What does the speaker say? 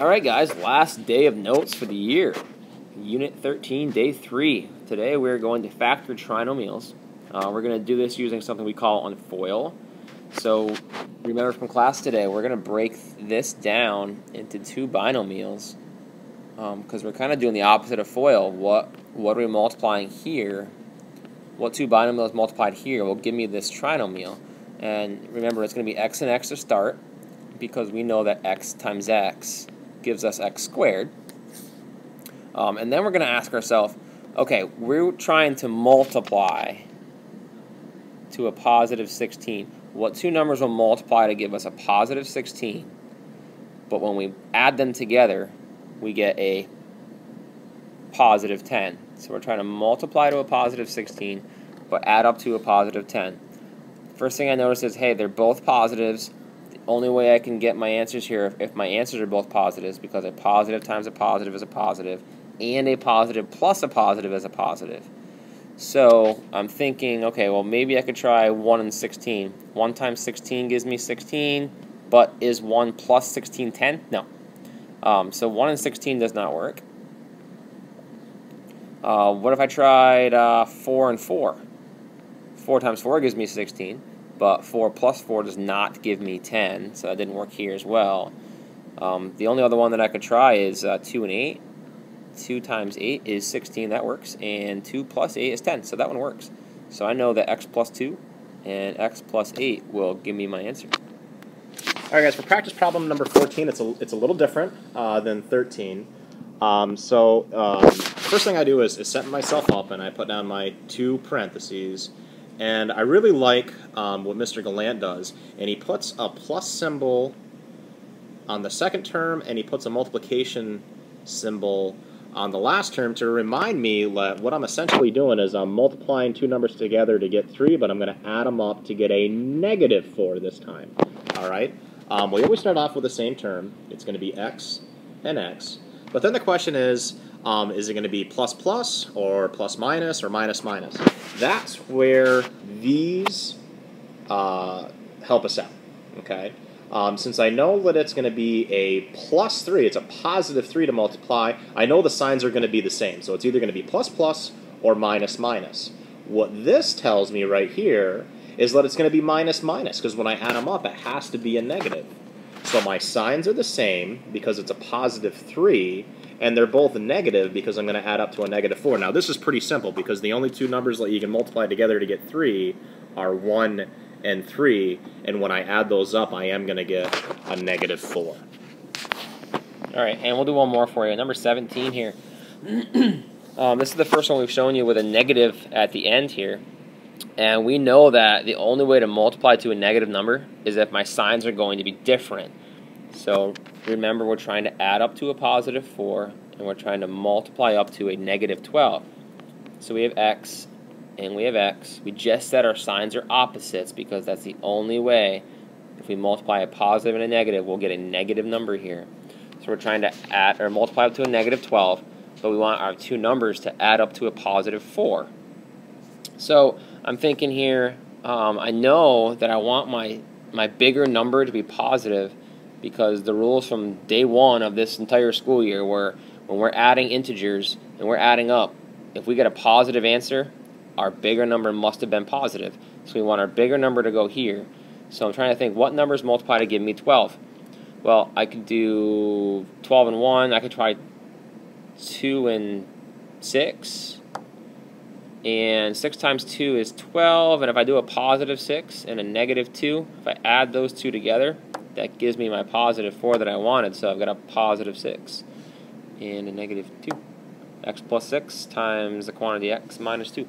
Alright guys, last day of notes for the year. Unit 13, day 3. Today we're going to factor trinomials. Uh, we're going to do this using something we call UNFOIL. So remember from class today, we're going to break this down into two binomials because um, we're kind of doing the opposite of FOIL. What, what are we multiplying here? What two binomials multiplied here will give me this trinomial. And remember, it's going to be x and x to start because we know that x times x gives us x squared. Um, and then we're going to ask ourselves, okay, we're trying to multiply to a positive 16. What two numbers will multiply to give us a positive 16? But when we add them together, we get a positive 10. So we're trying to multiply to a positive 16, but add up to a positive 10. First thing I notice is, hey, they're both positives only way I can get my answers here if, if my answers are both positives because a positive times a positive is a positive and a positive plus a positive is a positive. So I'm thinking, okay, well maybe I could try 1 and 16. 1 times 16 gives me 16, but is 1 plus 16 10? No. Um, so 1 and 16 does not work. Uh, what if I tried uh, 4 and 4? 4 times 4 gives me 16 but 4 plus 4 does not give me 10, so that didn't work here as well. Um, the only other one that I could try is uh, 2 and 8. 2 times 8 is 16, that works, and 2 plus 8 is 10, so that one works. So I know that x plus 2 and x plus 8 will give me my answer. All right, guys, for practice problem number 14, it's a, it's a little different uh, than 13. Um, so um, first thing I do is, is set myself up, and I put down my two parentheses, and I really like um, what Mr. Gallant does. And he puts a plus symbol on the second term, and he puts a multiplication symbol on the last term to remind me that what I'm essentially doing is I'm multiplying two numbers together to get 3, but I'm going to add them up to get a negative 4 this time. All right? Um, we always start off with the same term. It's going to be x and x. But then the question is, um, is it going to be plus plus or plus minus or minus minus? That's where these uh, help us out. Okay. Um, since I know that it's going to be a plus 3, it's a positive 3 to multiply, I know the signs are going to be the same. So it's either going to be plus plus or minus minus. What this tells me right here is that it's going to be minus minus, because when I add them up, it has to be a negative. So my signs are the same because it's a positive 3, and they're both negative because I'm going to add up to a negative 4. Now, this is pretty simple because the only two numbers that you can multiply together to get 3 are 1 and 3, and when I add those up, I am going to get a negative 4. All right, and we'll do one more for you. Number 17 here. um, this is the first one we've shown you with a negative at the end here. And we know that the only way to multiply to a negative number is if my signs are going to be different. So remember, we're trying to add up to a positive 4, and we're trying to multiply up to a negative 12. So we have x, and we have x. We just said our signs are opposites because that's the only way. If we multiply a positive and a negative, we'll get a negative number here. So we're trying to add or multiply up to a negative 12, but we want our two numbers to add up to a positive 4. So I'm thinking here, um, I know that I want my, my bigger number to be positive because the rules from day one of this entire school year were when we're adding integers and we're adding up, if we get a positive answer, our bigger number must have been positive. So we want our bigger number to go here. So I'm trying to think what numbers multiply to give me 12. Well, I could do 12 and 1. I could try 2 and 6. And 6 times 2 is 12. And if I do a positive 6 and a negative 2, if I add those two together, that gives me my positive 4 that I wanted, so I've got a positive 6 and a negative 2. x plus 6 times the quantity x minus 2.